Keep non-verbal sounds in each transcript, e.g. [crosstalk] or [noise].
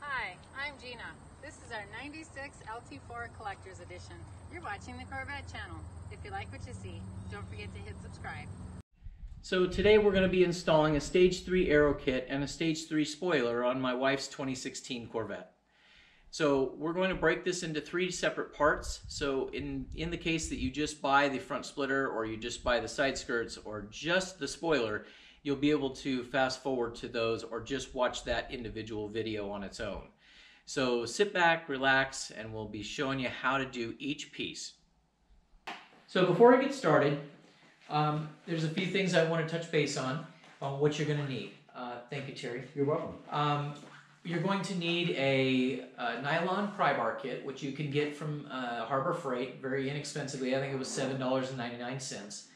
Hi, I'm Gina. This is our 96 LT4 Collector's Edition. You're watching the Corvette channel. If you like what you see, don't forget to hit subscribe. So today we're going to be installing a Stage 3 aero kit and a Stage 3 spoiler on my wife's 2016 Corvette. So we're going to break this into three separate parts. So in, in the case that you just buy the front splitter or you just buy the side skirts or just the spoiler, you'll be able to fast forward to those or just watch that individual video on its own. So sit back, relax, and we'll be showing you how to do each piece. So before I get started, um, there's a few things I want to touch base on, on what you're going to need. Uh, thank you, Terry. You're welcome. Um, you're going to need a, a nylon pry bar kit, which you can get from uh, Harbor Freight very inexpensively. I think it was seven dollars and ninety nine cents.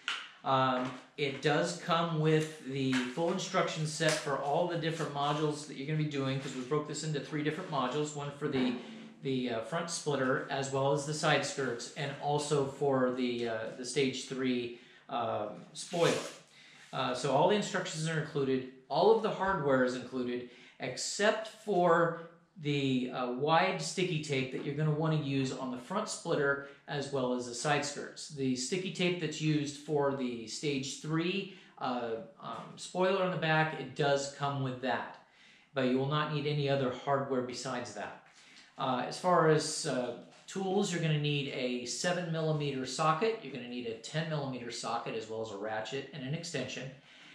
Um, it does come with the full instruction set for all the different modules that you're going to be doing because we broke this into three different modules. One for the the uh, front splitter as well as the side skirts, and also for the uh, the stage three um, spoiler. Uh, so all the instructions are included. All of the hardware is included except for the uh, wide sticky tape that you're going to want to use on the front splitter as well as the side skirts. The sticky tape that's used for the stage 3 uh, um, spoiler on the back, it does come with that. But you will not need any other hardware besides that. Uh, as far as uh, tools, you're going to need a 7 millimeter socket, you're going to need a 10 millimeter socket as well as a ratchet and an extension,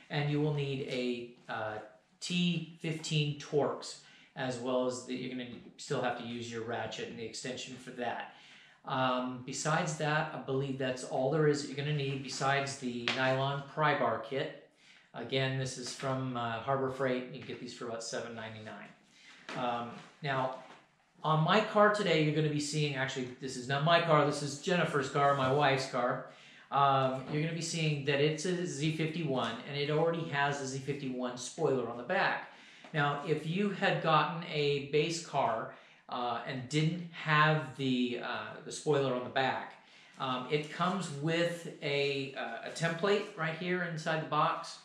and you will need a uh, T15 Torx, as well as the, you're going to still have to use your ratchet and the extension for that. Um, besides that, I believe that's all there is that you're going to need besides the nylon pry bar kit. Again, this is from uh, Harbor Freight. You can get these for about $7.99. Um, now, on my car today, you're going to be seeing, actually, this is not my car, this is Jennifer's car, my wife's car um, you're going to be seeing that it's a Z51 and it already has a Z51 spoiler on the back. Now, if you had gotten a base car uh, and didn't have the, uh, the spoiler on the back, um, it comes with a, uh, a template right here inside the box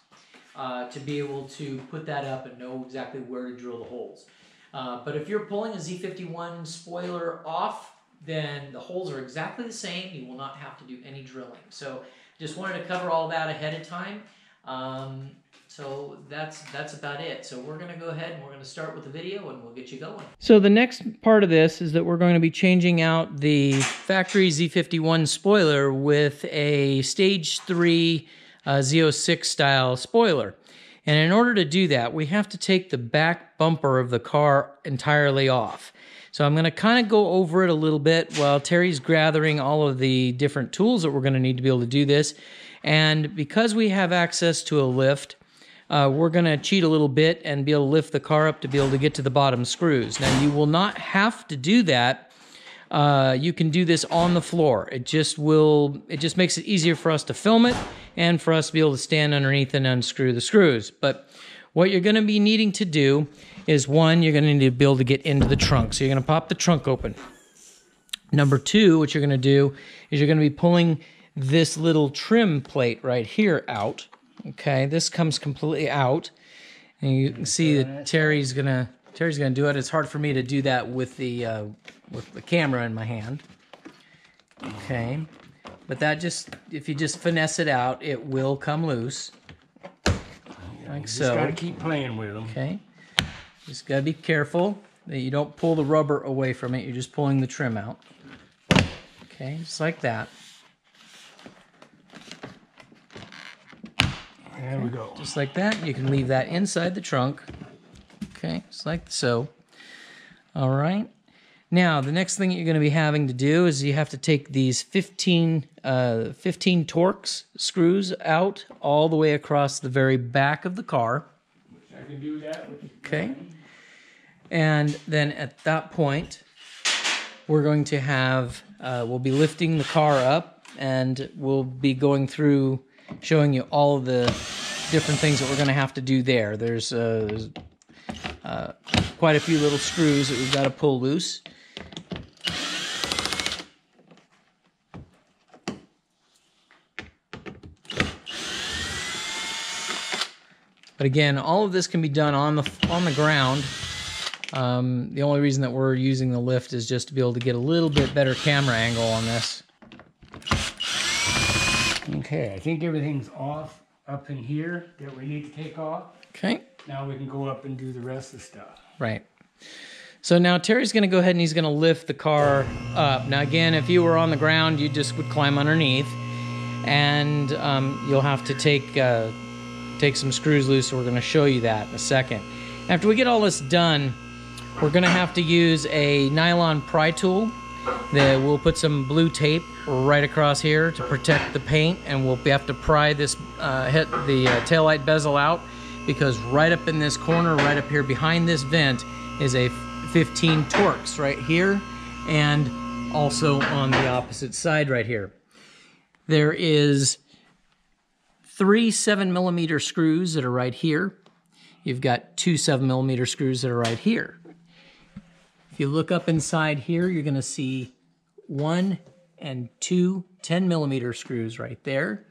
uh, to be able to put that up and know exactly where to drill the holes. Uh, but if you're pulling a Z51 spoiler off then the holes are exactly the same. You will not have to do any drilling. So just wanted to cover all that ahead of time. Um, so that's that's about it. So we're going to go ahead and we're going to start with the video and we'll get you going. So the next part of this is that we're going to be changing out the factory Z51 spoiler with a stage 3 uh, Z06 style spoiler. And in order to do that, we have to take the back bumper of the car entirely off. So I'm going to kind of go over it a little bit while Terry's gathering all of the different tools that we're going to need to be able to do this. And because we have access to a lift, uh, we're going to cheat a little bit and be able to lift the car up to be able to get to the bottom screws. Now, you will not have to do that. Uh, you can do this on the floor. It just will, it just makes it easier for us to film it and for us to be able to stand underneath and unscrew the screws. But what you're going to be needing to do is one, you're going to need to be able to get into the trunk. So you're going to pop the trunk open. Number two, what you're going to do is you're going to be pulling this little trim plate right here out. Okay, this comes completely out. And you can see that Terry's gonna Terry's gonna do it. It's hard for me to do that with the uh, with the camera in my hand. Okay, but that just if you just finesse it out, it will come loose like Just so. gotta keep playing with them. Okay. Just got to be careful that you don't pull the rubber away from it. You're just pulling the trim out. Okay, just like that. There we go. Just like that. You can leave that inside the trunk. Okay, just like so. All right. Now, the next thing you're going to be having to do is you have to take these 15, uh, 15 Torx screws out all the way across the very back of the car. I can do that. Okay. And then at that point, we're going to have, uh, we'll be lifting the car up and we'll be going through showing you all of the different things that we're going to have to do there. There's, uh, uh, quite a few little screws that we've got to pull loose. But again, all of this can be done on the on the ground. Um, the only reason that we're using the lift is just to be able to get a little bit better camera angle on this. Okay, I think everything's off up in here that we need to take off. Okay. Now we can go up and do the rest of the stuff. Right. So now Terry's going to go ahead and he's going to lift the car up. Now, again, if you were on the ground, you just would climb underneath, and um, you'll have to take uh, take some screws loose. So we're going to show you that in a second. After we get all this done, we're going to have to use a nylon pry tool. That we'll put some blue tape right across here to protect the paint, and we'll have to pry this uh, hit the uh, taillight bezel out because right up in this corner, right up here behind this vent, is a 15 Torx right here and also on the opposite side right here. There is three 7 millimeter screws that are right here. You've got two 7 millimeter screws that are right here. If you look up inside here, you're going to see one and two 10 millimeter screws right there.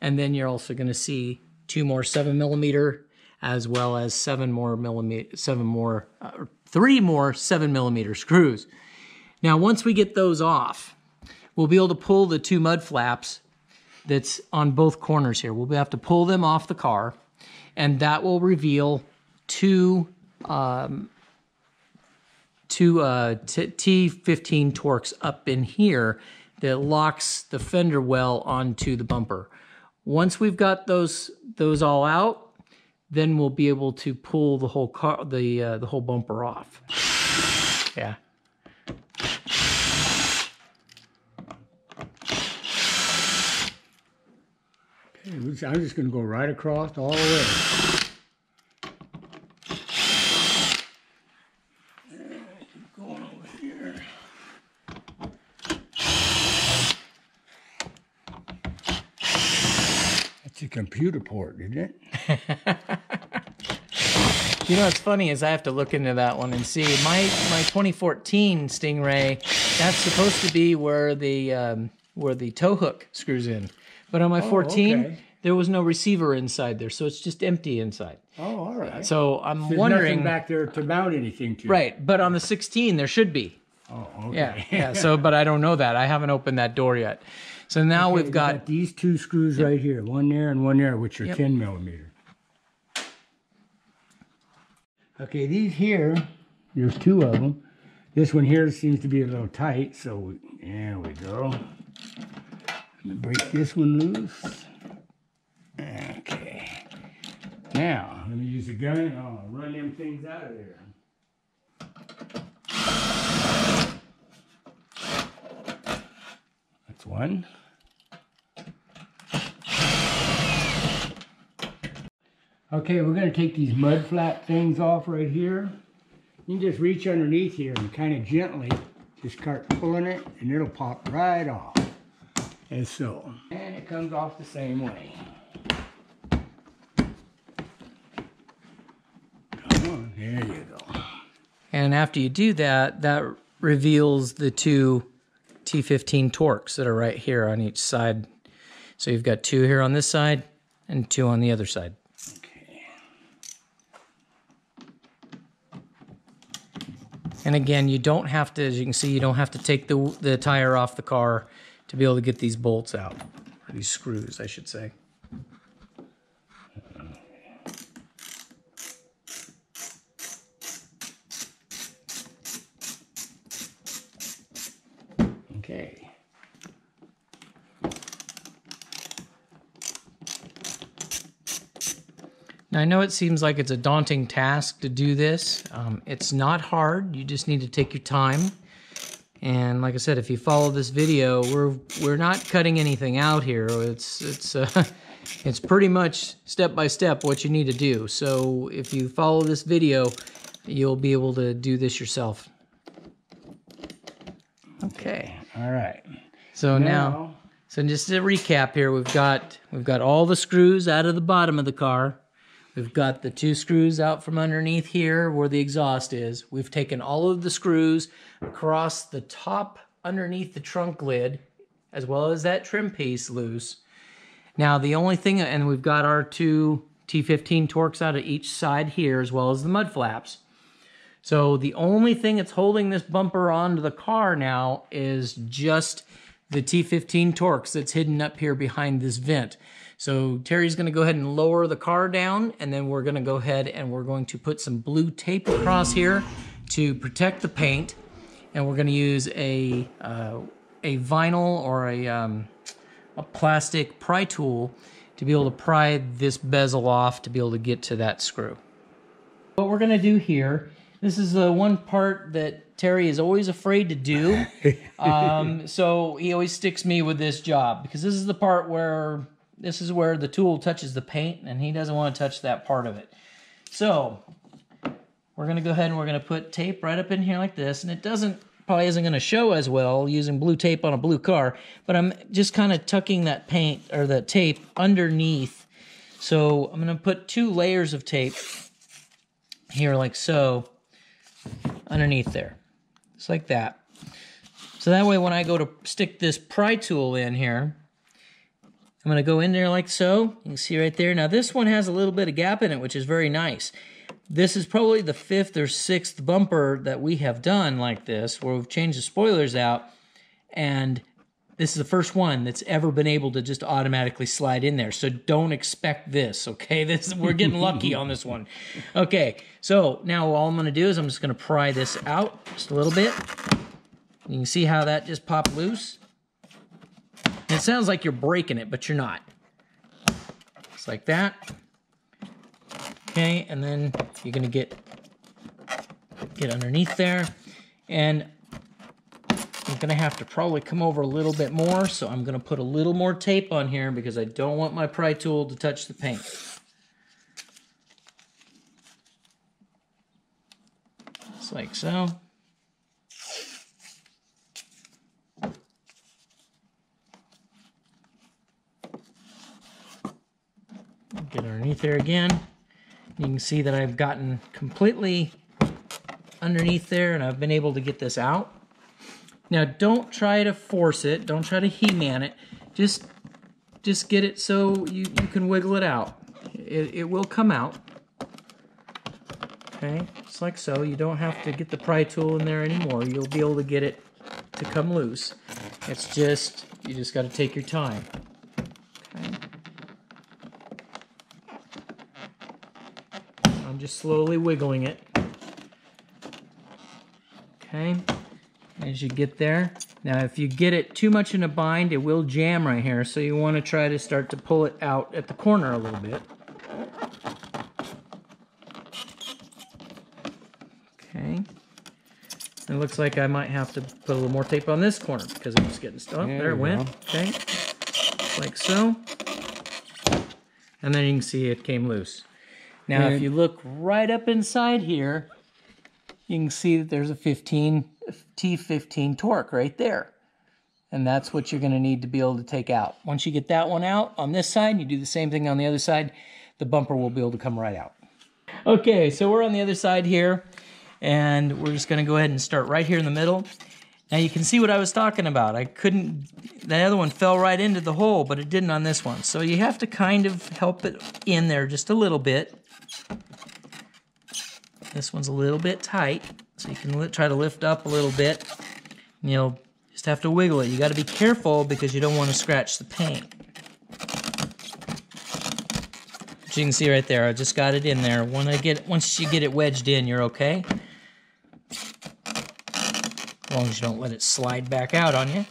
And then you're also going to see two more 7 millimeter as well as seven more millimeter, seven more, uh, three more seven millimeter screws. Now, once we get those off, we'll be able to pull the two mud flaps that's on both corners here. We'll have to pull them off the car, and that will reveal two um, two uh, T15 Torx up in here that locks the fender well onto the bumper. Once we've got those those all out, then we'll be able to pull the whole car the uh, the whole bumper off. Yeah. I'm just going to go right across all the way. Going over here. That's a computer port, isn't it? [laughs] You know what's funny is I have to look into that one and see my my 2014 Stingray. That's supposed to be where the um, where the tow hook screws in, but on my 14 okay. there was no receiver inside there, so it's just empty inside. Oh, all right. So I'm There's wondering, nothing back there to mount anything to. right? But on the 16 there should be. Oh, okay. Yeah, yeah. [laughs] So, but I don't know that. I haven't opened that door yet. So now Okay, we've we got these two screws right here, one there and one there, which are Yep. 10 millimeter. Okay, these here, there's two of them. This one here seems to be a little tight, so we, there we go. Break this one loose. Okay. Now, let me use the gun. I'll uh, run them things out of there. That's one. Okay, we're gonna take these mud flap things off right here. You can just reach underneath here and kind of gently just start pulling it and it'll pop right off. As so. And it comes off the same way. Come on, there you go. And after you do that, that reveals the two T15 Torx that are right here on each side. So you've got two here on this side and two on the other side. Okay. And again, you don't have to, as you can see, you don't have to take the, the tire off the car to be able to get these bolts out. Or these screws, I should say. Okay. Now, I know it seems like it's a daunting task to do this. Um, it's not hard. You just need to take your time. And like I said, if you follow this video, we're we're not cutting anything out here. It's it's uh, [laughs] it's pretty much step by step what you need to do. So if you follow this video, you'll be able to do this yourself. Okay. All right. So now so just to recap here, we've got we've got all the screws out of the bottom of the car. We've got the two screws out from underneath here where the exhaust is. We've taken all of the screws across the top underneath the trunk lid, as well as that trim piece loose. Now the only thing, and we've got our two T15 Torx out of each side here, as well as the mud flaps. So the only thing that's holding this bumper onto the car now is just the T15 Torx that's hidden up here behind this vent. So Terry's gonna go ahead and lower the car down and then we're gonna go ahead and we're going to put some blue tape across here to protect the paint. And we're gonna use a, uh, a vinyl or a, um, a plastic pry tool to be able to pry this bezel off to be able to get to that screw. What we're gonna do here, this is the one part that Terry is always afraid to do. [laughs] um, so he always sticks me with this job because this is the part where this is where the tool touches the paint and he doesn't want to touch that part of it. So we're gonna go ahead and we're gonna put tape right up in here like this and it doesn't probably isn't going to show as well using blue tape on a blue car, but I'm just kind of tucking that paint or that tape underneath. So I'm going to put two layers of tape here like so underneath there. Just like that. So that way when I go to stick this pry tool in here, I'm going to go in there like so. You can see right there. Now this one has a little bit of gap in it, which is very nice. This is probably the fifth or sixth bumper that we have done like this, where we've changed the spoilers out, and this is the first one that's ever been able to just automatically slide in there. So don't expect this, [laughs] okay? This we're getting lucky on this one. Okay, so now all I'm gonna do is I'm just gonna pry this out just a little bit. You can see how that just popped loose. It sounds like you're breaking it, but you're not. Just like that. Okay, and then you're gonna get get underneath there. And I'm gonna have to probably come over a little bit more, so I'm gonna put a little more tape on here because I don't want my pry tool to touch the paint. Just like so. Get underneath there again. You can see that I've gotten completely underneath there and I've been able to get this out. Now don't try to force it, don't try to He-Man it, just just get it so you, you can wiggle it out. It, it will come out. Okay, just like so. You don't have to get the pry tool in there anymore. You'll be able to get it to come loose. It's just, you just got to take your time. Okay. I'm just slowly wiggling it. Okay, as you get there. Now if you get it too much in a bind, it will jam right here, so you want to try to start to pull it out at the corner a little bit. Okay. It looks like I might have to put a little more tape on this corner because it's getting stuck. There there it went. go. Okay. Like so. And then you can see it came loose. Now, if you look right up inside here, you can see that there's a 15 T15 Torx right there. And that's what you're going to need to be able to take out. Once you get that one out on this side, you do the same thing on the other side, the bumper will be able to come right out. Okay, so we're on the other side here, and we're just going to go ahead and start right here in the middle. Now you can see what I was talking about. I couldn't, the other one fell right into the hole, but it didn't on this one. So you have to kind of help it in there just a little bit. This one's a little bit tight, so you can try to lift up a little bit. You'll just have to wiggle it. You got to be careful because you don't want to scratch the paint. But you can see right there, I just got it in there. When I get, once you get it wedged in, you're okay. As long as you don't let it slide back out on you.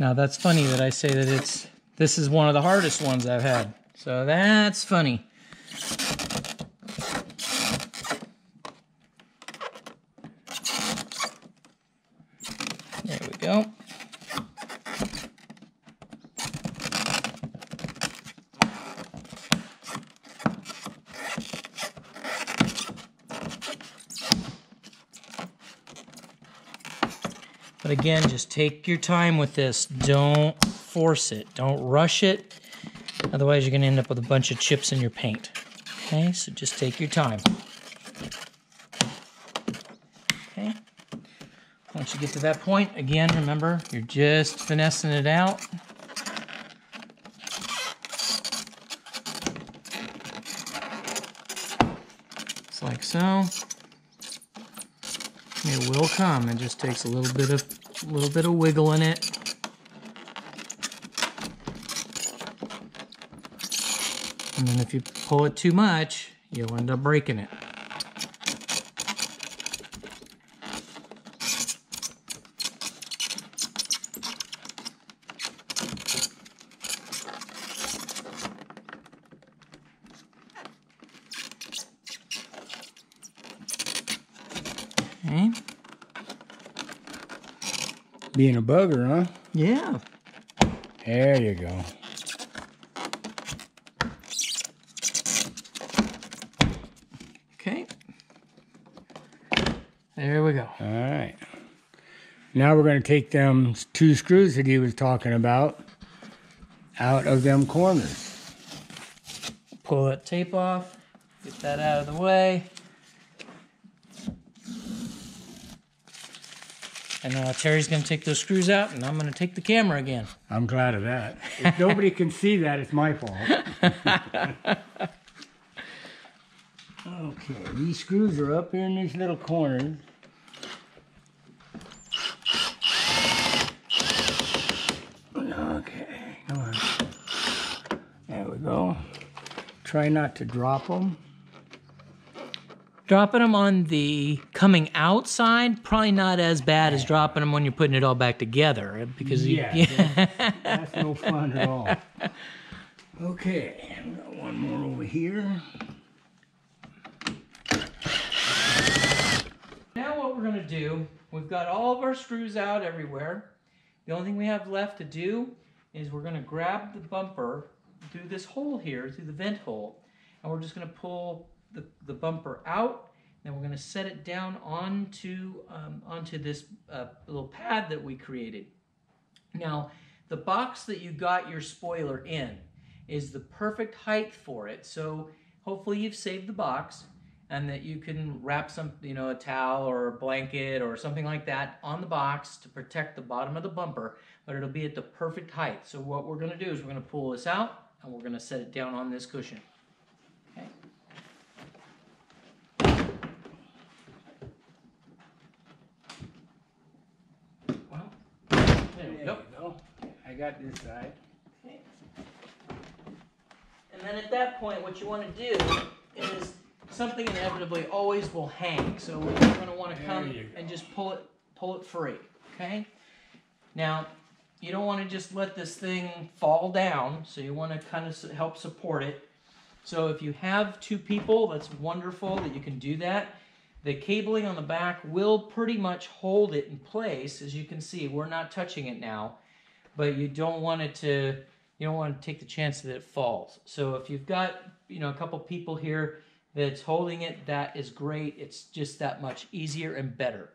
Now that's funny that I say that it's this is one of the hardest ones I've had. So that's funny. There we go. But again, just take your time with this. Don't force it. Don't rush it. Otherwise, you're going to end up with a bunch of chips in your paint. Okay, so just take your time. Okay. Once you get to that point, again, remember, you're just finessing it out. Just like so. It will come. It just takes a little bit of a little bit of wiggle in it. And then if you pull it too much, you'll end up breaking it. Being a bugger, huh? Yeah. There you go. Okay. There we go. All right. Now we're going to take them two screws that he was talking about out of them corners. Pull that tape off. Get that out of the way. And uh, Terry's going to take those screws out, and I'm going to take the camera again. I'm glad of that. If nobody can see that, it's my fault. [laughs] okay, these screws are up here in these little corners. Okay, come on. There we go. Try not to drop them. Dropping them on the coming out side, probably not as bad as dropping them when you're putting it all back together. Uh, because you, Yeah, [laughs] That's no fun at all. Okay, I've got one more over here. Now what we're gonna do, we've got all of our screws out everywhere. The only thing we have left to do is we're gonna grab the bumper through this hole here, through the vent hole, and we're just gonna pull the, the bumper out, and we're gonna set it down onto, um, onto this uh, little pad that we created. Now, the box that you got your spoiler in is the perfect height for it, so hopefully you've saved the box and that you can wrap some, you know, a towel or a blanket or something like that on the box to protect the bottom of the bumper, but it'll be at the perfect height. So what we're gonna do is we're gonna pull this out and we're gonna set it down on this cushion. Okay. Well, there we go. go. I got this side. Okay. And then at that point, what you want to do is something inevitably always will hang. So you're going to want to come and just pull it, pull it free. Okay. Now, you don't want to just let this thing fall down. So you want to kind of help support it. So if you have two people, that's wonderful that you can do that. The cabling on the back will pretty much hold it in place. As you can see, we're not touching it now, but you don't want it to you don't want to take the chance that it falls. So if you've got, you know, a couple people here that's holding it, that is great. It's just that much easier and better.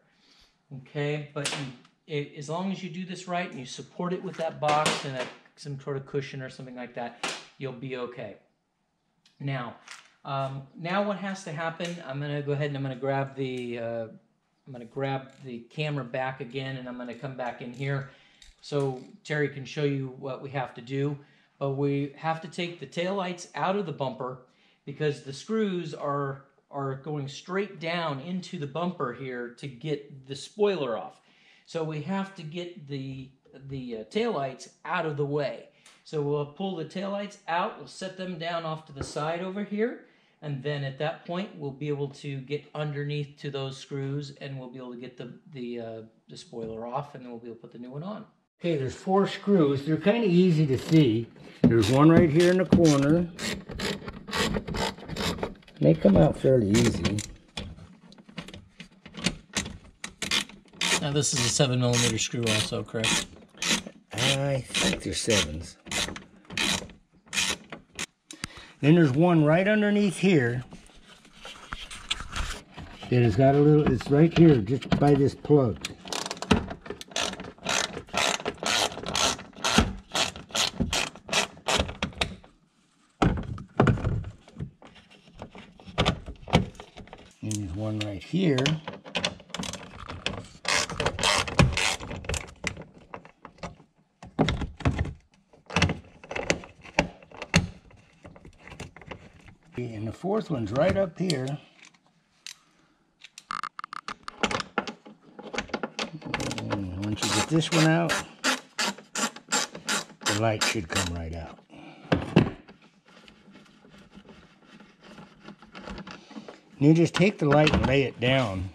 Okay, but you, it, as long as you do this right and you support it with that box and a, some sort of cushion or something like that, you'll be okay. Now, um, now what has to happen? I'm gonna go ahead and I'm gonna grab the uh, I'm gonna grab the camera back again, and I'm gonna come back in here so Terry can show you what we have to do. But we have to take the taillights out of the bumper because the screws are are going straight down into the bumper here to get the spoiler off. So we have to get the the uh, taillights out of the way. So we'll pull the taillights out, we'll set them down off to the side over here, and then at that point we'll be able to get underneath to those screws and we'll be able to get the the, uh, the spoiler off and then we'll be able to put the new one on. Okay, there's four screws. They're kind of easy to see. There's one right here in the corner. They come out fairly easy. Now this is a seven millimeter screw also, correct? I think they're sevens. Then there's one right underneath here. That has got a little, it's right here, just by this plug. And there's one right here. And the fourth one's right up here. And once you get this one out, the light should come right out. You just take the light and lay it down.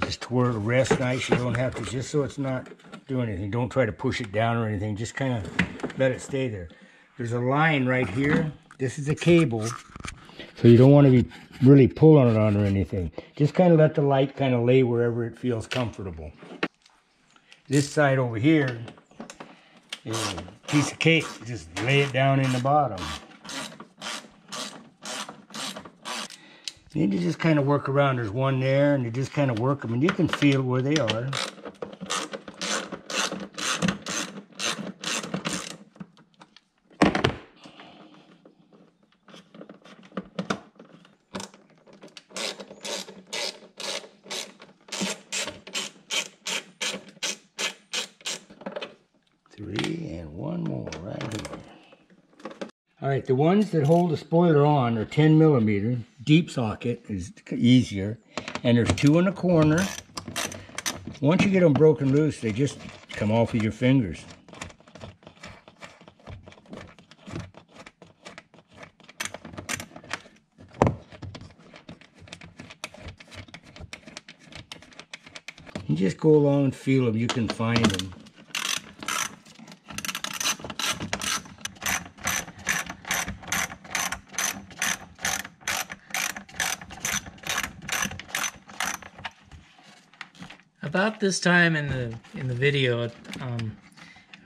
Just to where it rests nice. You don't have to, just so it's not doing anything. Don't try to push it down or anything. Just kind of let it stay there. There's a line right here. This is a cable. So you don't want to be really pulling it on or anything. Just kind of let the light kind of lay wherever it feels comfortable. This side over here is a piece of cake. Just lay it down in the bottom. Then you just kind of work around. There's one there, and you just kind of work them, and you can feel where they are. Three and one more right here. All right, the ones that hold the spoiler on are 10 millimeter. Deep socket is easier. And there's two in the corner. Once you get them broken loose, they just come off of your fingers. You just go along and feel them. You can find them. About this time in the in the video, um,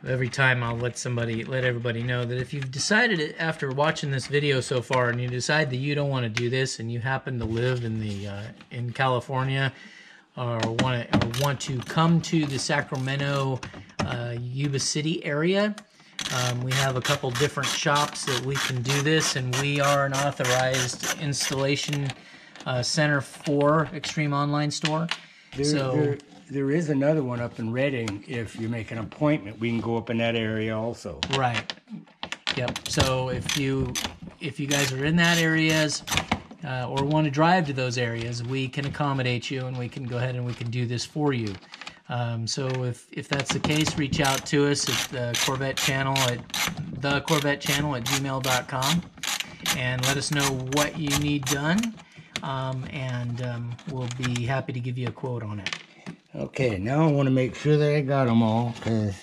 every time I'll let somebody let everybody know that if you've decided it after watching this video so far and you decide that you don't want to do this and you happen to live in the uh, in California or want to or want to come to the Sacramento uh, Yuba City area. Um, we have a couple different shops that we can do this, and we are an authorized installation uh, center for Extreme Online Store. So there is another one up in Redding. If you make an appointment, we can go up in that area also. Right. Yep. So if you if you guys are in that areas uh, or want to drive to those areas, we can accommodate you and we can go ahead and we can do this for you. Um, so if if that's the case, reach out to us at the Corvette channel at the Corvette channel at gmail.com and let us know what you need done. Um, and um, we'll be happy to give you a quote on it. Okay, now I want to make sure that I got them all, because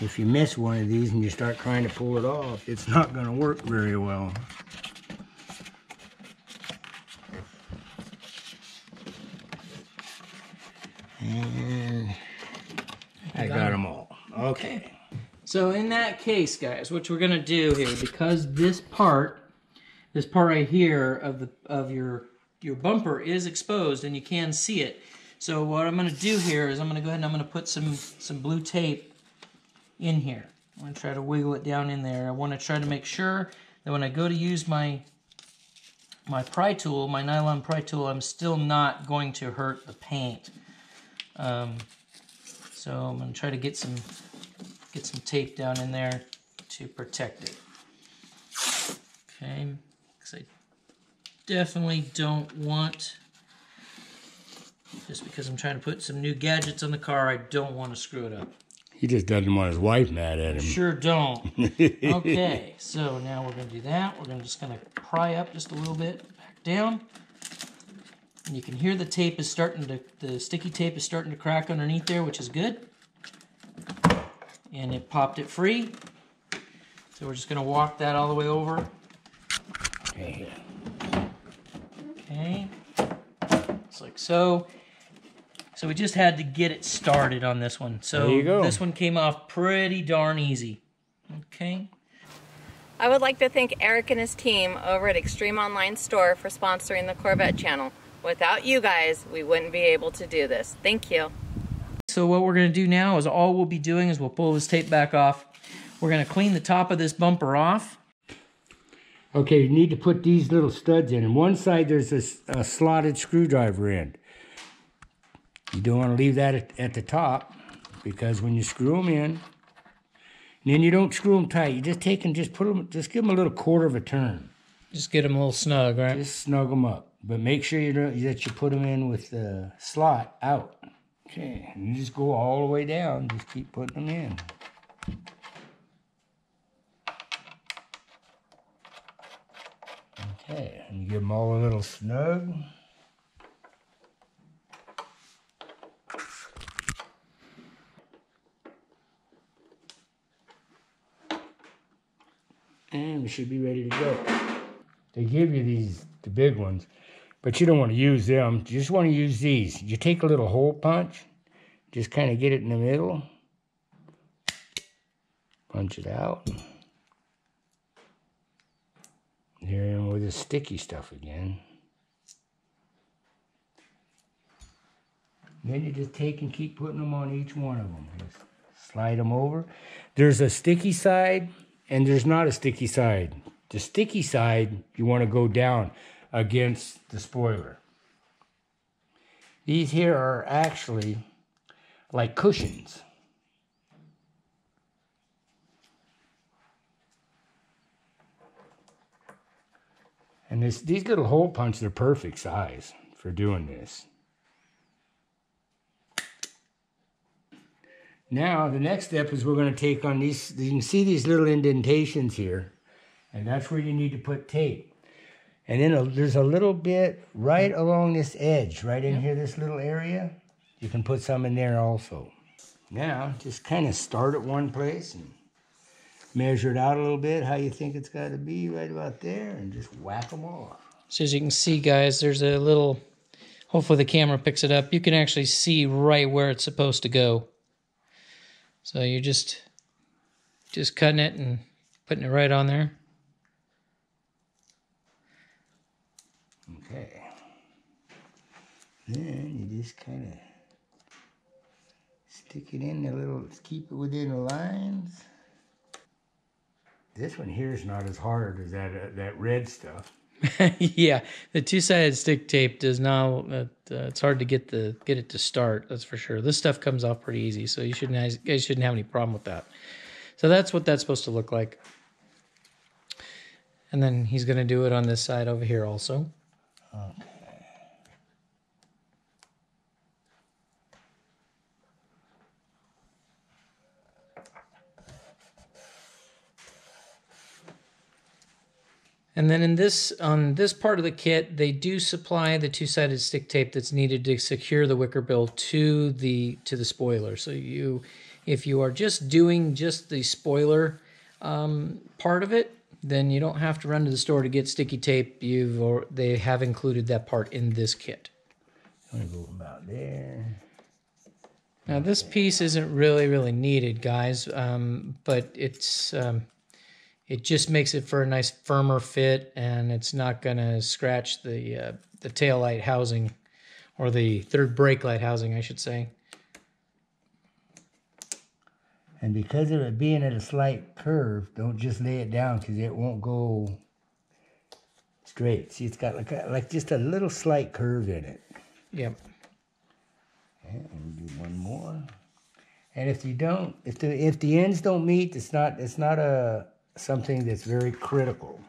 if you miss one of these and you start trying to pull it off, it's not going to work very well. And I got them all. Okay. So in that case, guys, what we're gonna do here, because this part, this part right here of the of your your bumper is exposed and you can see it. So what I'm gonna do here is I'm gonna go ahead and I'm gonna put some some blue tape in here. I'm gonna try to wiggle it down in there. I want to try to make sure that when I go to use my my pry tool, my nylon pry tool, I'm still not going to hurt the paint. Um, so I'm gonna try to get some get some tape down in there to protect it. Okay, because I definitely don't want, just because I'm trying to put some new gadgets on the car, I don't want to screw it up. He just doesn't want his wife mad at him. Sure don't. [laughs] Okay, so now we're going to do that. We're going to just going to pry up just a little bit, back down. And you can hear the tape is starting to, the sticky tape is starting to crack underneath there, which is good. And it popped it free. So we're just going to walk that all the way over. Okay. Okay. Just like so. So we just had to get it started on this one. So There you go. this one came off pretty darn easy. Okay. I would like to thank Eric and his team over at Extreme Online Store for sponsoring the Corvette channel. Without you guys, we wouldn't be able to do this. Thank you. So what we're going to do now is all we'll be doing is we'll pull this tape back off. We're going to clean the top of this bumper off. Okay, you need to put these little studs in. And one side there's a, a slotted screwdriver end. You don't want to leave that at, at the top because when you screw them in, then you don't screw them tight. You just take and just put them, just give them a little quarter of a turn. Just get them a little snug, right? Just snug them up. But make sure you don't, that you put them in with the slot out. Okay, and you just go all the way down. Just keep putting them in. Okay, and give them all a little snug. And we should be ready to go. They give you these, the big ones, but you don't want to use them. You just want to use these. You take a little hole punch, just kind of get it in the middle, punch it out. Here in with the sticky stuff again. Then you just take and keep putting them on each one of them. Just slide them over. There's a sticky side and there's not a sticky side. The sticky side, you want to go down against the spoiler. These here are actually like cushions. And this, these little hole punches are perfect size for doing this. Now, the next step is we're going to take on these, you can see these little indentations here, and that's where you need to put tape. And then a, there's a little bit right along this edge, right in here, this little area. You can put some in there also. Now, just kind of start at one place and measure it out a little bit, how you think it's got to be right about there, and just whack them off. So as you can see, guys, there's a little, hopefully the camera picks it up. You can actually see right where it's supposed to go. So you're just, just cutting it and putting it right on there. Okay. Then you just kind of stick it in a little, keep it within the lines. This one here is not as hard as that uh, that red stuff. [laughs] yeah, the two-sided stick tape does not. Uh, it's hard to get the get it to start. That's for sure. This stuff comes off pretty easy, so you shouldn't you guys shouldn't have any problem with that. So that's what that's supposed to look like. And then he's going to do it on this side over here also. Okay. And then in this on this part of the kit, they do supply the two-sided stick tape that's needed to secure the wicker bill to the to the spoiler. So you, if you are just doing just the spoiler um, part of it, then you don't have to run to the store to get sticky tape. You've or they have included that part in this kit. I'm gonna go about there. Now this piece isn't really really needed, guys, um, but it's um, it just makes it for a nice firmer fit, and it's not gonna scratch the uh, the tail light housing or the third brake light housing, I should say. And because of it being at a slight curve, don't just lay it down because it won't go straight. See, it's got like a, like just a little slight curve in it. Yep. And we'll do one more. And if you don't, if the if the ends don't meet, it's not it's not a something that's very critical.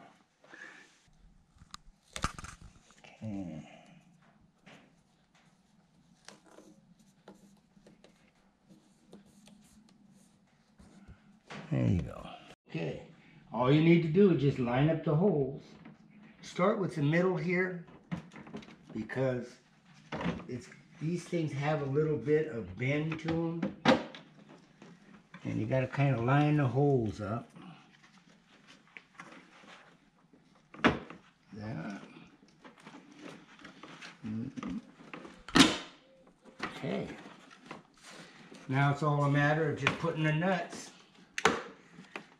There you go. Okay. All you need to do is just line up the holes. Start with the middle here because it's these things have a little bit of bend to them. And you got to kind of line the holes up. That. Okay. Now it's all a matter of just putting the nuts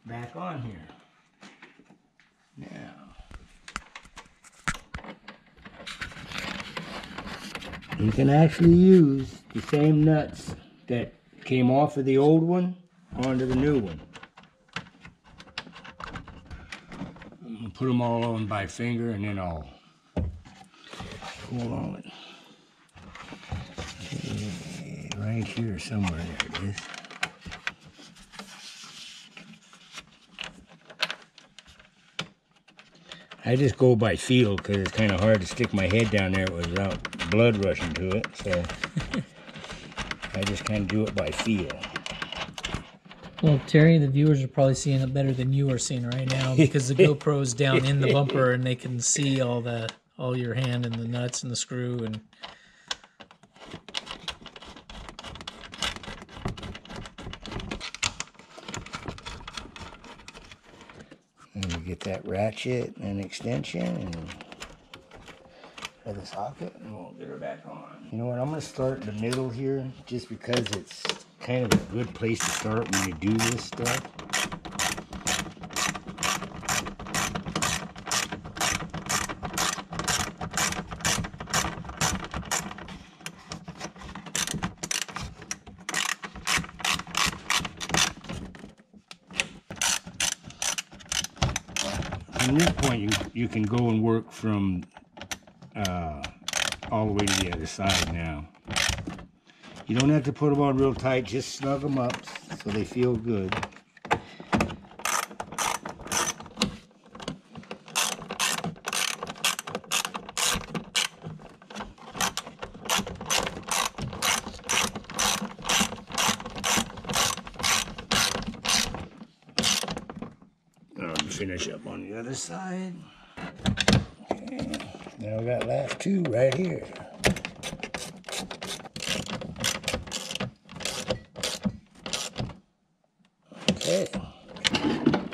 back on here. Now. You can actually use the same nuts that came off of the old one onto the new one. I'm gonna put them all on by finger and then I'll pull on it. Okay, right here somewhere, there it is. I just go by feel because it's kind of hard to stick my head down there without blood rushing to it. So [laughs] I just kind of do it by feel. Well, Terry, the viewers are probably seeing it better than you are seeing right now because the [laughs] GoPro's down in the bumper and they can see all the all your hand and the nuts and the screw and And you get that ratchet and extension and for the socket and we'll get her back on. You know what, I'm gonna start in the middle here just because it's kind of a good place to start when you do this stuff. From this point, you, can go and work from uh, all the way to the other side now. You don't have to put them on real tight, just snug them up so they feel good. Finish up on the other side. Okay. Now we got last two right here. Okay.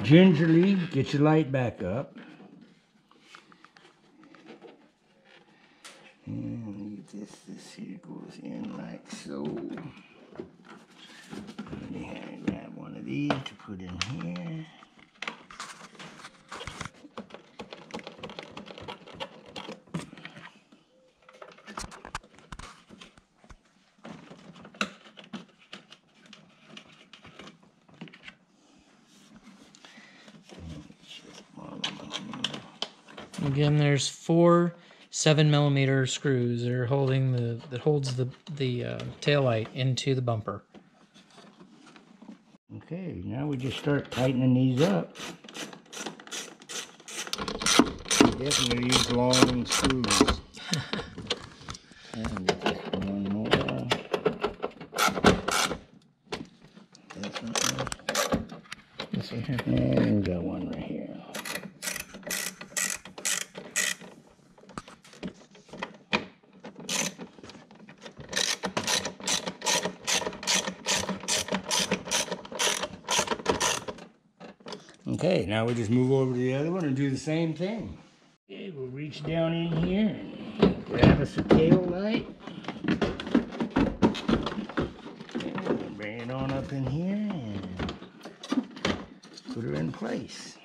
Gingerly, get your light back up. And this, this here goes in like so. Let me have- grab one of these to put in here. Again there's four seven millimeter screws that are holding the that holds the the uh, tail light into the bumper. Okay, now we just start tightening these up. Definitely use long screws. [laughs] and just one more. This one. This one here. And we got one right here. Now we just move over to the other one and do the same thing. Okay, we'll reach down in here and grab us a tail light. And bring it on up in here and put her in place.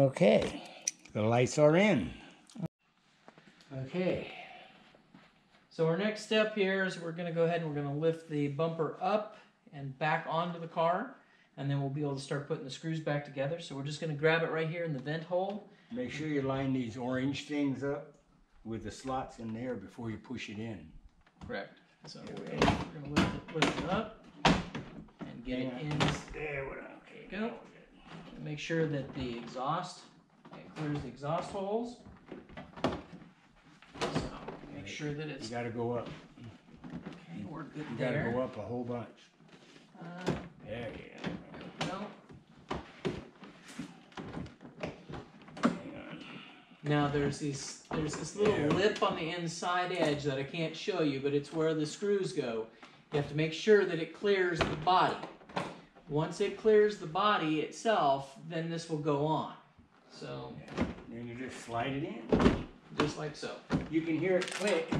Okay, the lights are in. Okay. So our next step here is we're going to go ahead and we're going to lift the bumper up and back onto the car, and then we'll be able to start putting the screws back together. So we're just going to grab it right here in the vent hole. Make sure you line these orange things up with the slots in there before you push it in. Correct. So we're going to lift it, lift it up and get it in. There, we okay. Go make sure that the exhaust, it clears the exhaust holes. So make sure that You gotta go up. okay, we're good You gotta go up a whole bunch. Uh, Yeah, no. Now there's these, there's this little Yeah. lip on the inside edge that I can't show you, but it's where the screws go. You have to make sure that it clears the body. Once it clears the body itself, then this will go on. So Then you just slide it in. just like so. You can hear it click,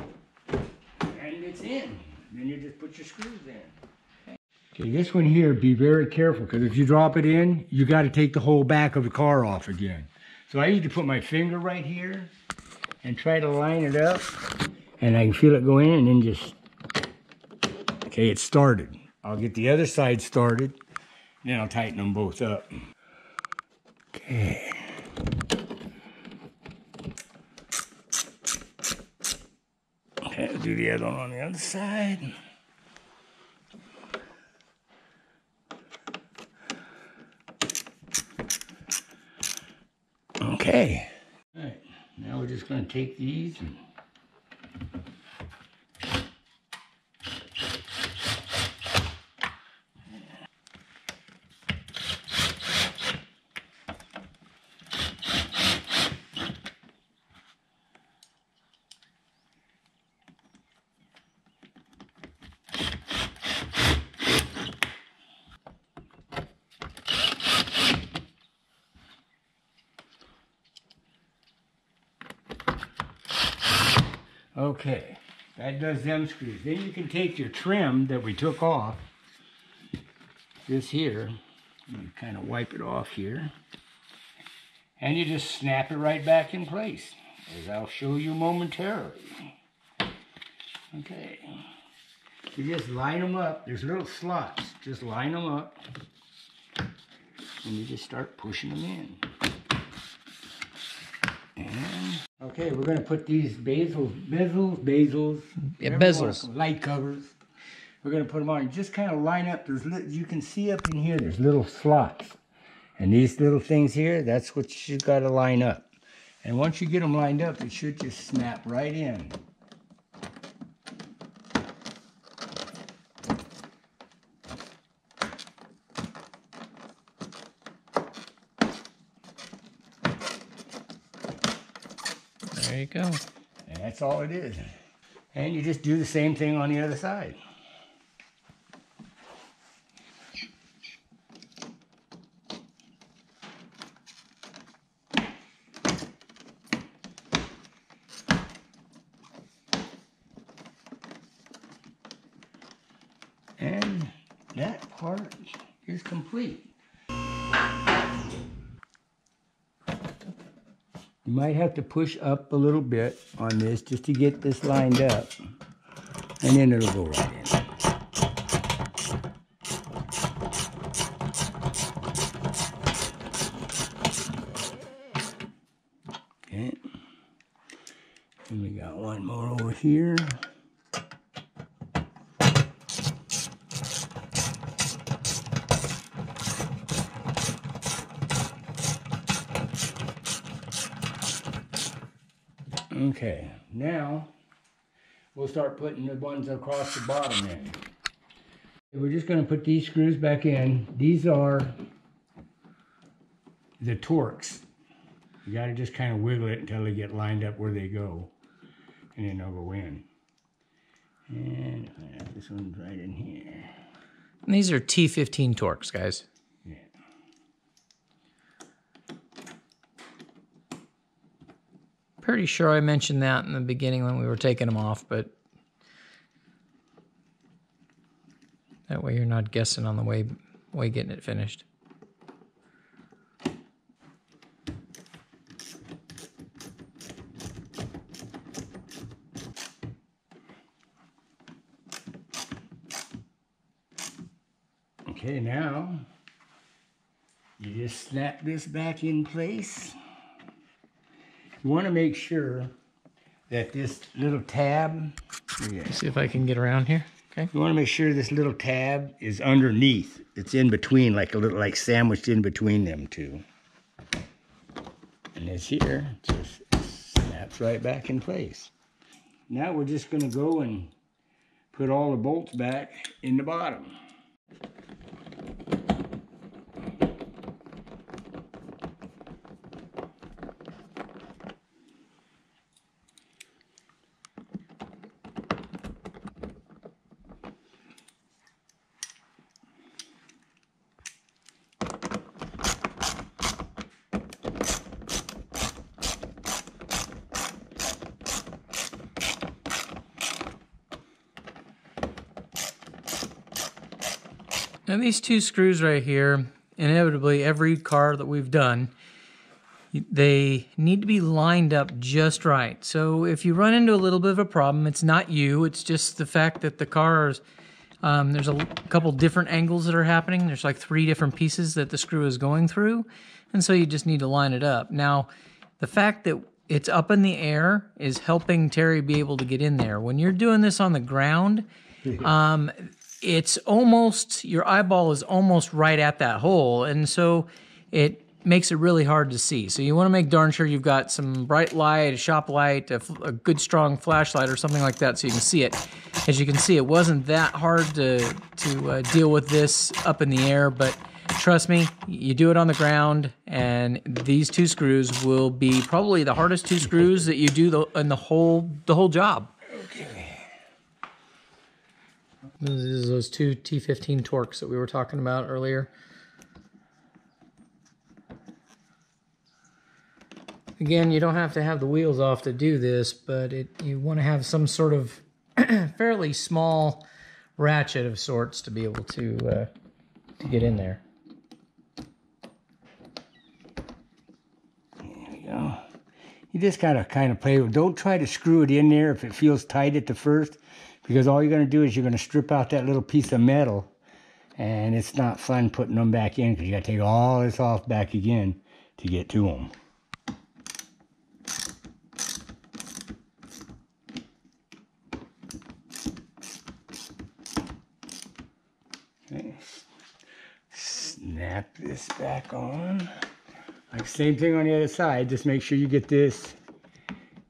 and it's in. Then you just put your screws in. Okay, this one here, be very careful, because if you drop it in, you got to take the whole back of the car off again. So I usually put my finger right here and try to line it up, and I can feel it go in, and then just, okay, it started. I'll get the other side started, then I'll tighten them both up. Okay. Okay, I'll do the other one on the other side. Okay. All right, now we're just gonna take these and Okay, does them screws. Then you can take your trim that we took off, this here, kind of wipe it off here, and you just snap it right back in place, as I'll show you momentarily. Okay, you just line them up. There's little slots. Just line them up, and you just start pushing them in. And okay, we're gonna put these basils, bezels, basils, Yeah, whatever you wanna bezels. light covers. We're gonna put them on. Just kind of line up. There's you can see up in here. There's little slots, and these little things here. That's what you got to line up. And once you get them lined up, it should just snap right in. Go. And that's all it is. And you just do the same thing on the other side. And that part is complete. You might have to push up a little bit on this just to get this lined up. And then it'll go right in. Okay. And we got one more over here. Okay, now we'll start putting the ones across the bottom in. We're just gonna put these screws back in. These are the Torx. You gotta just kind of wiggle it until they get lined up where they go. And then they'll go in. And this one's right in here. And these are T15 Torx, guys. Yeah. Pretty sure I mentioned that in the beginning when we were taking them off, but that way you're not guessing on the way way getting it finished. Okay, now you just snap this back in place. You want to make sure that this little tab, yeah, See if I can get around here. Okay. you want to make sure this little tab is underneath. It's in between, like a little, like sandwiched in between them two. And this here just snaps right back in place. Now we're just going to go and put all the bolts back in the bottom. These two screws right here, inevitably every car that we've done, they need to be lined up just right. So if you run into a little bit of a problem, it's not you, it's just the fact that the cars, um, there's a couple different angles that are happening. There's like three different pieces that the screw is going through. And so you just need to line it up. Now, the fact that it's up in the air is helping Terry be able to get in there. When you're doing this on the ground, [laughs] um, it's almost your eyeball is almost right at that hole, and so it makes it really hard to see. So you want to make darn sure you've got some bright light, a shop light, a, a, good strong flashlight, or something like that, so you can see it. As you can see, it wasn't that hard to to uh, deal with this up in the air, but trust me, you do it on the ground, and these two screws will be probably the hardest two screws that you do the, in the whole the whole job. This is those two T15 Torx that we were talking about earlier. Again, you don't have to have the wheels off to do this, but it you want to have some sort of [clears throat] fairly small ratchet of sorts to be able to uh, to get in there. There we go. You just gotta kind of play with. Don't try to screw it in there if it feels tight at the first because all you're going to do is you're going to strip out that little piece of metal and it's not fun putting them back in because you got to take all this off back again to get to them. Snap this back on. Like same thing on the other side, just make sure you get this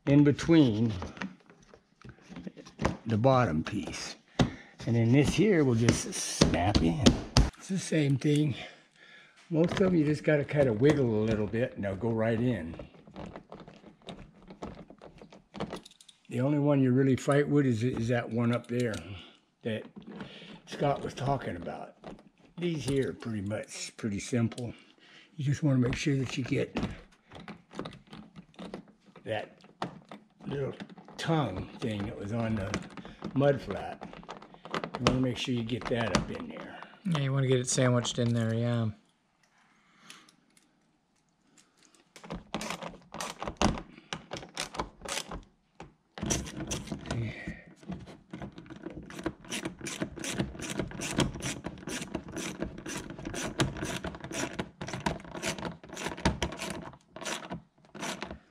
in between the bottom piece. And then this here will just snap in. It's the same thing. Most of them you just got to kind of wiggle a little bit and they'll go right in. The only one you really fight with is, is that one up there that Scott was talking about. These here are pretty much pretty simple. You just want to make sure that you get that little tongue thing that was on the mud flat. You want to make sure you get that up in there. Yeah, you want to get it sandwiched in there, yeah.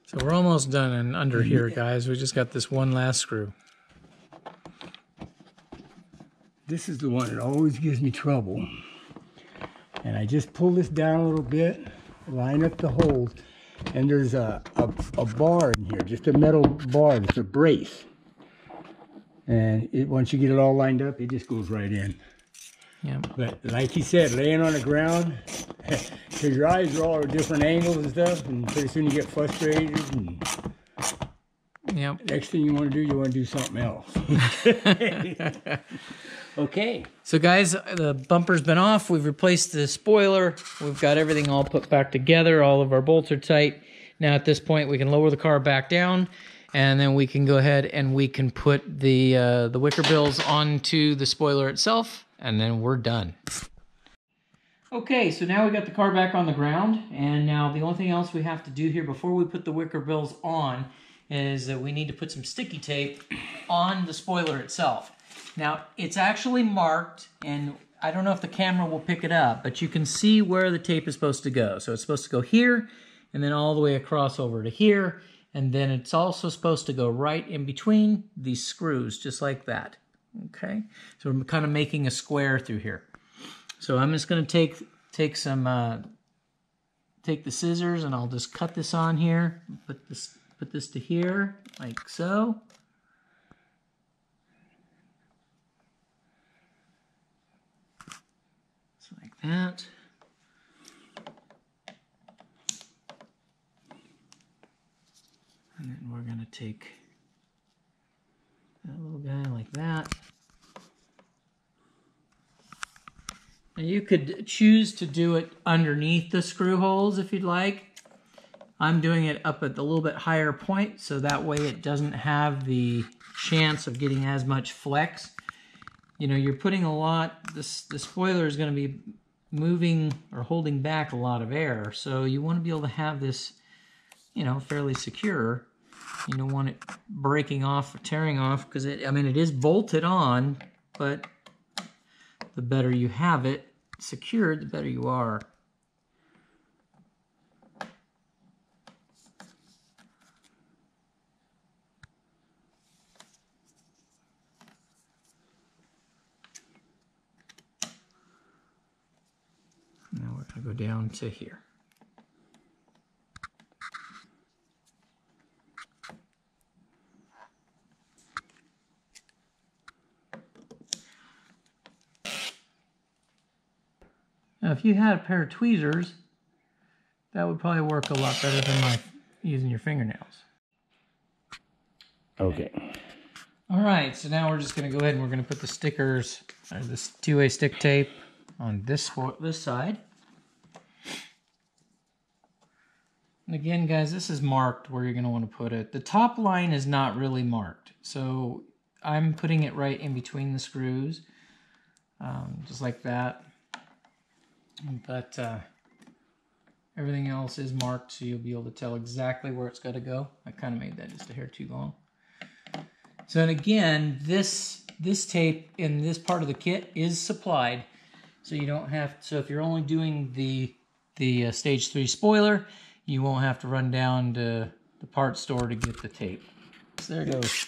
So we're almost done and under here, guys. We just got this one last screw. This is the one that always gives me trouble. And I just pull this down a little bit, line up the holes, and there's a, a, a bar in here, just a metal bar, it's a brace. And it, once you get it all lined up, it just goes right in. Yep. But like he said, laying on the ground, [laughs] because your eyes are all at different angles and stuff, and pretty soon you get frustrated. And Yep. next thing you want to do, you want to do something else. [laughs] okay. So guys, the bumper's been off. We've replaced the spoiler. We've got everything all put back together. All of our bolts are tight. Now at this point, we can lower the car back down, and then we can go ahead and we can put the uh, the wicker bills onto the spoiler itself, and then we're done. Okay, so now we got the car back on the ground, and now the only thing else we have to do here before we put the wicker bills on is that we need to put some sticky tape on the spoiler itself. Now, it's actually marked, and I don't know if the camera will pick it up, but you can see where the tape is supposed to go. So it's supposed to go here, and then all the way across over to here, and then it's also supposed to go right in between these screws, just like that. Okay, so we're kind of making a square through here. So I'm just going to take take some uh, take the scissors and I'll just cut this on here. Put this put this to here like so. So like that. And then we're going to take that little guy like that. Now you could choose to do it underneath the screw holes if you'd like. I'm doing it up at a little bit higher point so that way it doesn't have the chance of getting as much flex. you know, you're putting a lot, this, the spoiler is going to be moving or holding back a lot of air. So you want to be able to have this, you know, fairly secure. You don't want it breaking off or tearing off because it, I mean, it is bolted on, but the better you have it secured, the better you are. Go down to here. Now, if you had a pair of tweezers, that would probably work a lot better than my using your fingernails. Okay. All right, so now we're just going to go ahead and we're going to put the stickers, or this two-way stick tape, on this this side. And again, guys, this is marked where you're going to want to put it. The top line is not really marked, so I'm putting it right in between the screws, um, just like that. But uh, everything else is marked, so you'll be able to tell exactly where it's got to go. I kind of made that just a hair too long. So, and again, this this tape in this part of the kit is supplied, so you don't have. So if you're only doing the the uh, stage three spoiler, you won't have to run down to the part store to get the tape. So there it goes.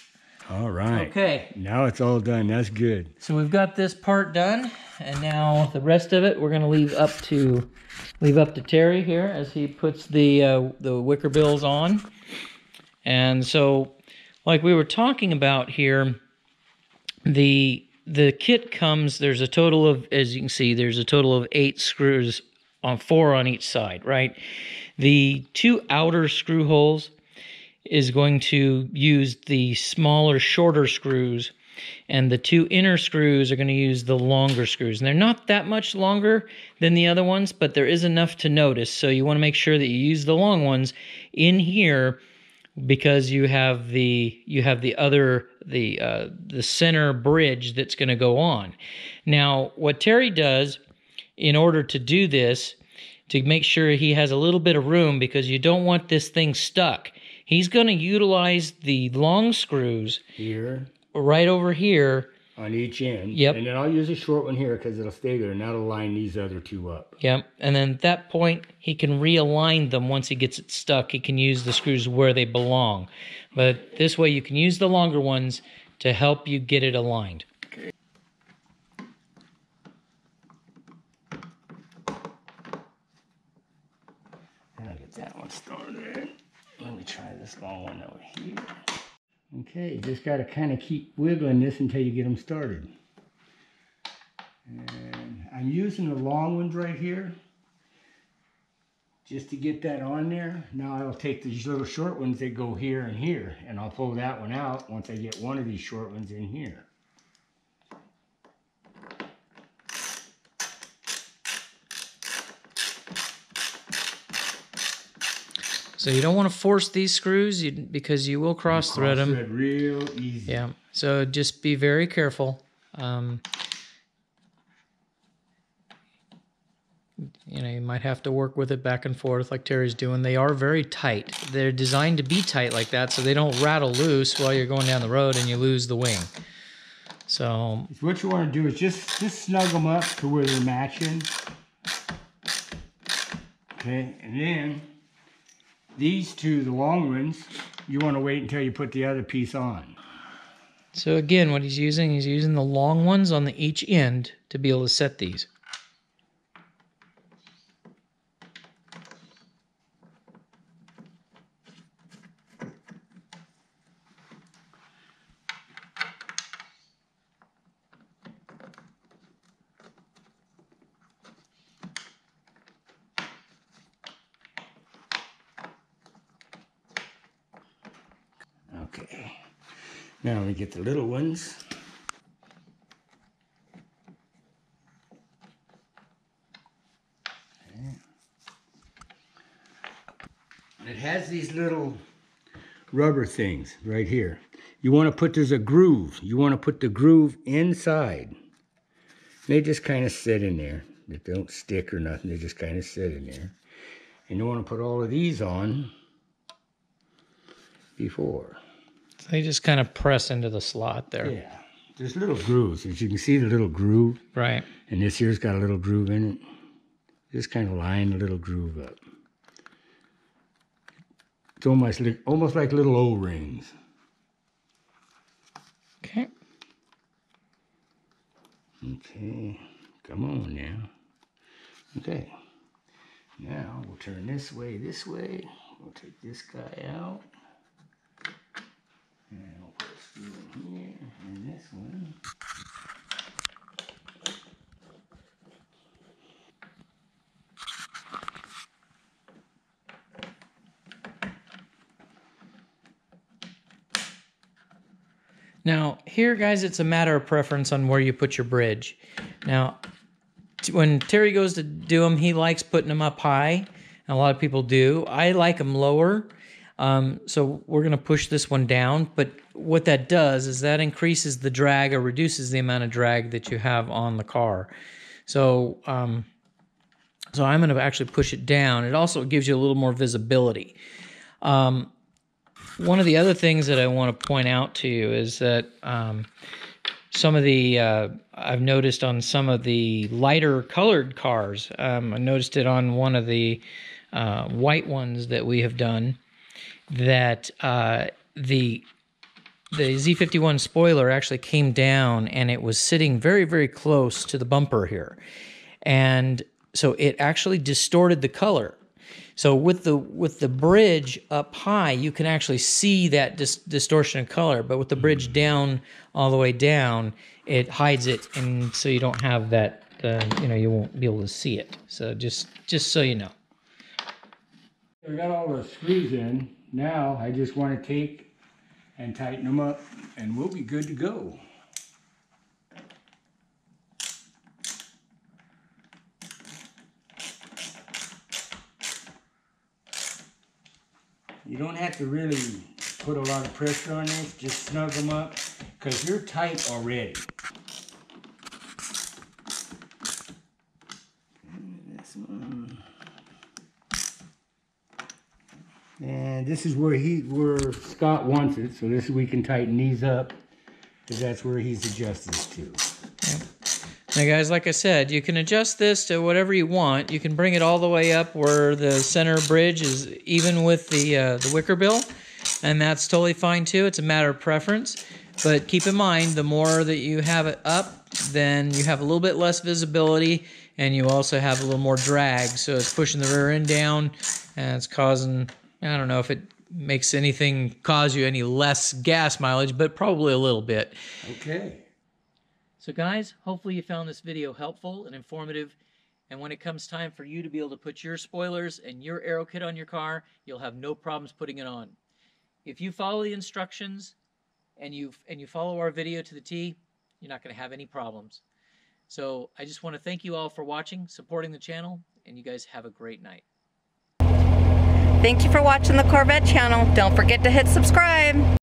All right. Okay. Now it's all done. That's good. So we've got this part done, and now the rest of it we're gonna leave up to leave up to Terry here as he puts the uh, the wicker bills on. And so, like we were talking about here, the the kit comes. There's a total of, as you can see, there's a total of eight screws on four on each side, right? The two outer screw holes is going to use the smaller, shorter screws, and the two inner screws are going to use the longer screws. And they're not that much longer than the other ones, but there is enough to notice. So you want to make sure that you use the long ones in here because you have the you have the other the uh, the center bridge that's going to go on. Now, what Terry does in order to do this to make sure he has a little bit of room because you don't want this thing stuck. He's going to utilize the long screws Here right over here. on each end. Yep. And then I'll use a short one here because it'll stay there and that'll line these other two up. Yep. And then at that point, he can realign them once he gets it stuck. He can use the screws where they belong. But this way, you can use the longer ones to help you get it aligned. I'll get that one started. Let me try this long one over here. Okay, just got to kind of keep wiggling this until you get them started. And I'm using the long ones right here just to get that on there. Now I'll take these little short ones that go here and here and I'll pull that one out once I get one of these short ones in here. So you don't want to force these screws you, because you will cross thread them. Thread real easy. Yeah. So just be very careful. Um, you know, you might have to work with it back and forth like Terry's doing. They are very tight. They're designed to be tight like that so they don't rattle loose while you're going down the road and you lose the wing. So, What you want to do is just just snug them up to where they're matching. Okay, and then these two, the long ones, you want to wait until you put the other piece on. so again, what he's using, he's using the long ones on the each end to be able to set these. Okay. Now we get the little ones. It has these little rubber things right here. you want to put there's a groove. You want to put the groove inside. They just kind of sit in there. They don't stick or nothing. They just kind of sit in there. And you want to put all of these on before. They just kind of press into the slot there. Yeah. There's little grooves. As you can see the little groove. Right. And this here's got a little groove in it. Just kind of line a little groove up. It's almost like almost like little O-rings. Okay. Okay. Come on now. Okay. Now we'll turn this way, this way. We'll take this guy out. And we'll put screw in here and this one. Now, here, guys, it's a matter of preference on where you put your bridge. Now, when Terry goes to do them, he likes putting them up high. And a lot of people do. I like them lower. Um, so we're going to push this one down. But what that does is that increases the drag or reduces the amount of drag that you have on the car. So, um, so I'm going to actually push it down. It also gives you a little more visibility. Um, one of the other things that I want to point out to you is that um, some of the uh, I've noticed on some of the lighter colored cars. Um, I noticed it on one of the uh, white ones that we have done that uh, the the Z51 spoiler actually came down and it was sitting very very close to the bumper here, and so it actually distorted the color. So with the with the bridge up high, you can actually see that dis- distortion of color, but with the bridge down all the way down, it hides it, and so you don't have that. Uh, you know, you won't be able to see it. So just just so you know. I got all the screws in. Now I just want to take and tighten them up and we'll be good to go. You don't have to really put a lot of pressure on this, just snug them up because you're tight already. This one. And this is where he, where Scott wants it, so this we can tighten these up, because that's where he's adjusted to. Now, guys, like I said, you can adjust this to whatever you want. You can bring it all the way up where the center bridge is even with the uh, the wicker bill, and that's totally fine too. It's a matter of preference. But keep in mind, the more that you have it up, then you have a little bit less visibility, and you also have a little more drag. So it's pushing the rear end down, and it's causing I don't know if it makes anything cause you any less gas mileage, but probably a little bit. Okay. So guys, hopefully you found this video helpful and informative. And when it comes time for you to be able to put your spoilers and your aero kit on your car, you'll have no problems putting it on. If you follow the instructions and you and you follow our video to the T, you're not going to have any problems. So I just want to thank you all for watching, supporting the channel, and you guys have a great night. Thank you for watching the Corvette channel. Don't forget to hit subscribe.